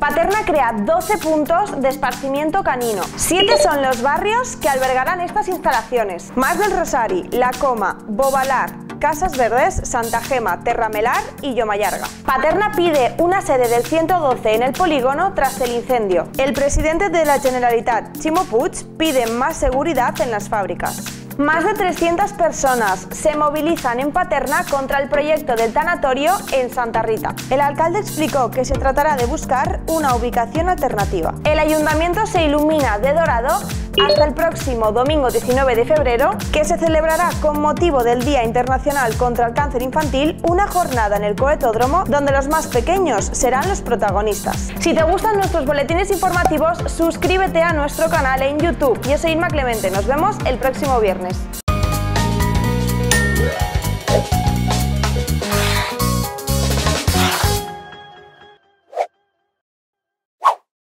Paterna crea 12 puntos de esparcimiento canino. 7 son los barrios que albergarán estas instalaciones. Más del Rosari, La Coma, Bobalar, Casas Verdes, Santa Gema, Terramelar y Yomayarga. Paterna pide una sede del 112 en el polígono tras el incendio. El presidente de la Generalitat, Chimo Puig, pide más seguridad en las fábricas. Más de 300 personas se movilizan en Paterna contra el proyecto del tanatorio en Santa Rita. El alcalde explicó que se tratará de buscar una ubicación alternativa. El ayuntamiento se ilumina de dorado hasta el próximo domingo 19 de febrero, que se celebrará con motivo del Día Internacional contra el Cáncer Infantil una jornada en el coetódromo donde los más pequeños serán los protagonistas. Si te gustan nuestros boletines informativos, suscríbete a nuestro canal en YouTube. Yo soy Irma Clemente, nos vemos el próximo viernes.